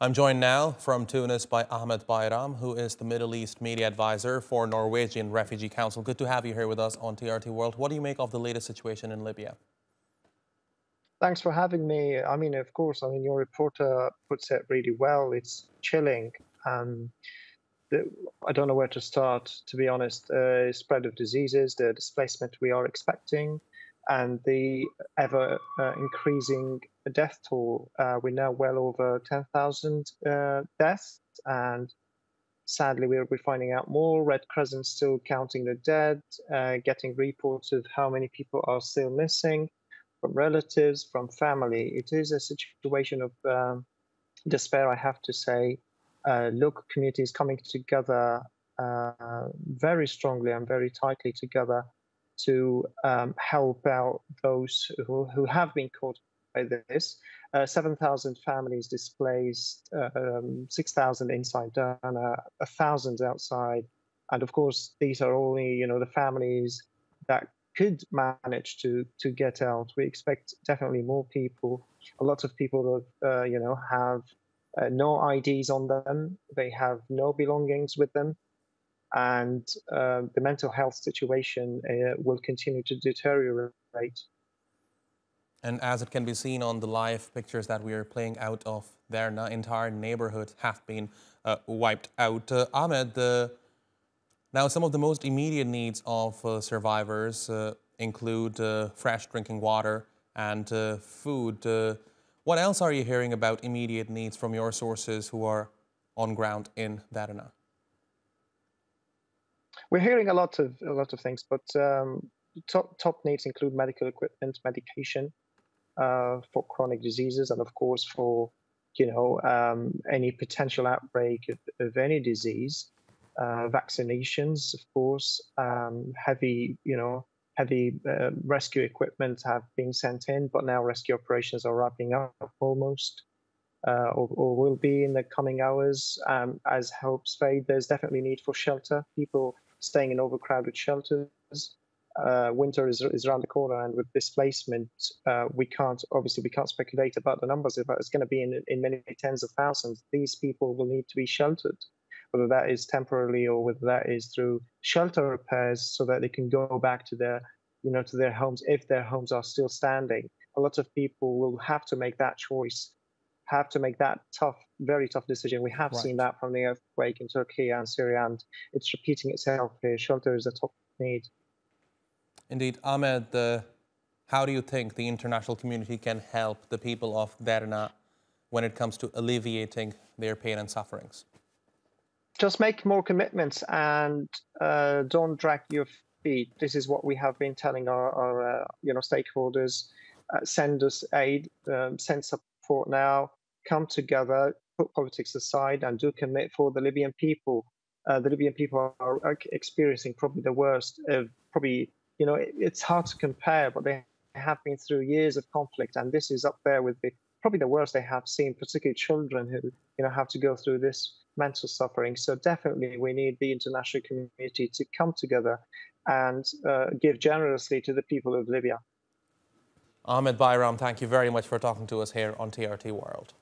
I'm joined now from Tunis by Ahmed Bayram, who is the Middle East media advisor for Norwegian Refugee Council. Good to have you here with us on TRT World. What do you make of the latest situation in Libya? Thanks for having me. I mean, of course, I mean, your reporter puts it really well. It's chilling. Um, the, I don't know where to start, to be honest. Uh, spread of diseases, the displacement we are expecting, and the ever uh, increasing death toll. Uh, we're now well over 10,000 uh, deaths, and sadly, we're, we're finding out more. Red Crescent still counting the dead, uh, getting reports of how many people are still missing from relatives, from family. It is a situation of um, despair, I have to say. Uh, local communities coming together uh, very strongly and very tightly together to um, help out those who, who have been caught by this. Uh, 7,000 families displaced, uh, um, 6,000 inside Derna, 1,000 outside. And of course, these are only, you know, the families that could manage to to get out. We expect definitely more people. A lot of people, uh, you know, have uh, no IDs on them. They have no belongings with them and uh, the mental health situation uh, will continue to deteriorate. And as it can be seen on the live pictures that we are playing out of their entire neighborhood have been uh, wiped out. Uh, Ahmed, now some of the most immediate needs of uh, survivors uh, include fresh drinking water and food. what else are you hearing about immediate needs from your sources who are on ground in Derna? We're hearing a lot of a lot of things, but um, top top needs include medical equipment, medication uh, for chronic diseases, and of course for you know um, any potential outbreak of, of any disease. Uh, vaccinations, of course, um, heavy you know heavy uh, rescue equipment have been sent in, but now rescue operations are wrapping up almost. Uh, or, or, will be in the coming hours um, as hopes fade. There's definitely need for shelter. People staying in overcrowded shelters. Uh, winter is, is around the corner, and with displacement, uh, we can't obviously we can't speculate about the numbers. If it's going to be in in many tens of thousands, these people will need to be sheltered, whether that is temporarily or whether that is through shelter repairs, so that they can go back to their you know to their homes if their homes are still standing. A lot of people will have to make that choice have to make that tough, very tough decision. We have right. seen that from the earthquake in Turkey and Syria, and it's repeating itself here. Shelter is a top need. Indeed. Ahmed, uh, how do you think the international community can help the people of Derna when it comes to alleviating their pain and sufferings? Just make more commitments and uh, don't drag your feet. This is what we have been telling our, our uh, you know stakeholders. Uh, send us aid, um, send support now come together, put politics aside, and do commit for the Libyan people. Uh, the Libyan people are, are, experiencing probably the worst of probably, you know, it, it's hard to compare, but they have been through years of conflict, and this is up there with the, probably the worst they have seen, particularly children who, you know, have to go through this mental suffering. So definitely, we need the international community to come together and uh, give generously to the people of Libya. Ahmed Bayram, thank you very much for talking to us here on TRT World.